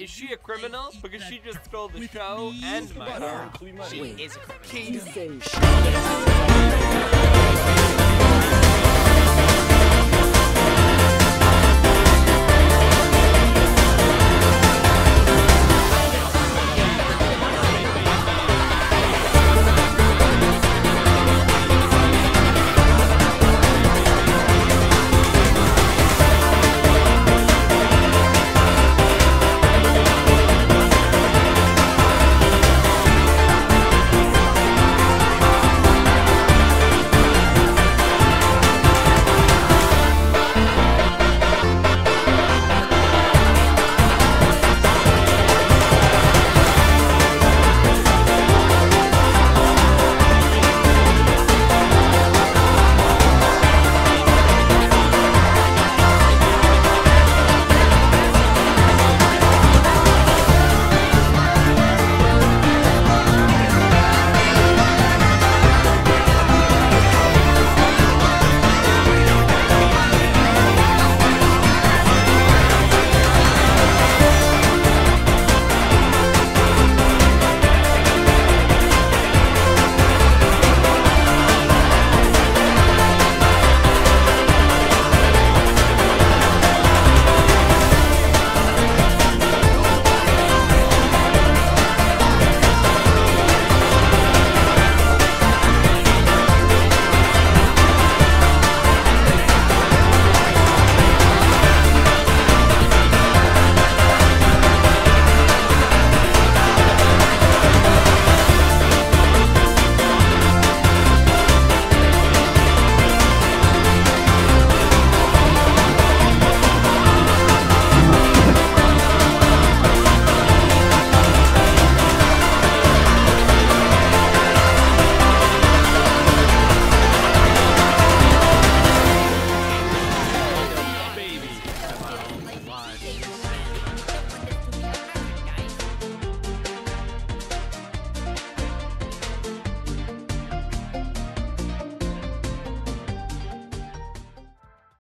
Is she a criminal? Because she just stole the show and my heart. She is a criminal.